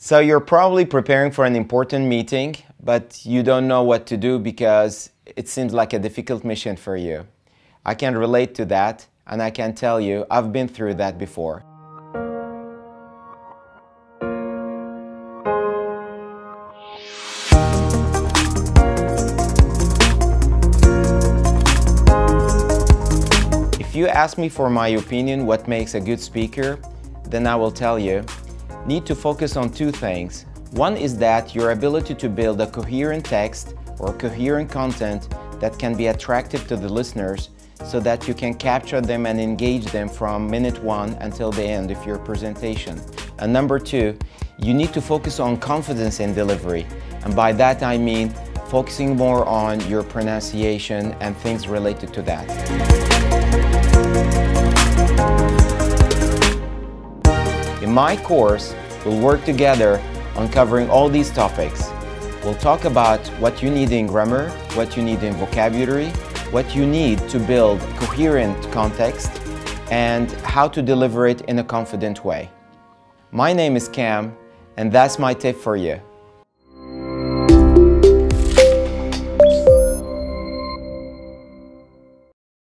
So you're probably preparing for an important meeting, but you don't know what to do because it seems like a difficult mission for you. I can relate to that, and I can tell you I've been through that before. If you ask me for my opinion what makes a good speaker, then I will tell you need to focus on two things. One is that your ability to build a coherent text or coherent content that can be attractive to the listeners so that you can capture them and engage them from minute one until the end of your presentation. And number two, you need to focus on confidence in delivery. And by that I mean focusing more on your pronunciation and things related to that. In my course, we'll work together on covering all these topics. We'll talk about what you need in grammar, what you need in vocabulary, what you need to build coherent context, and how to deliver it in a confident way. My name is Kam, and that's my tip for you.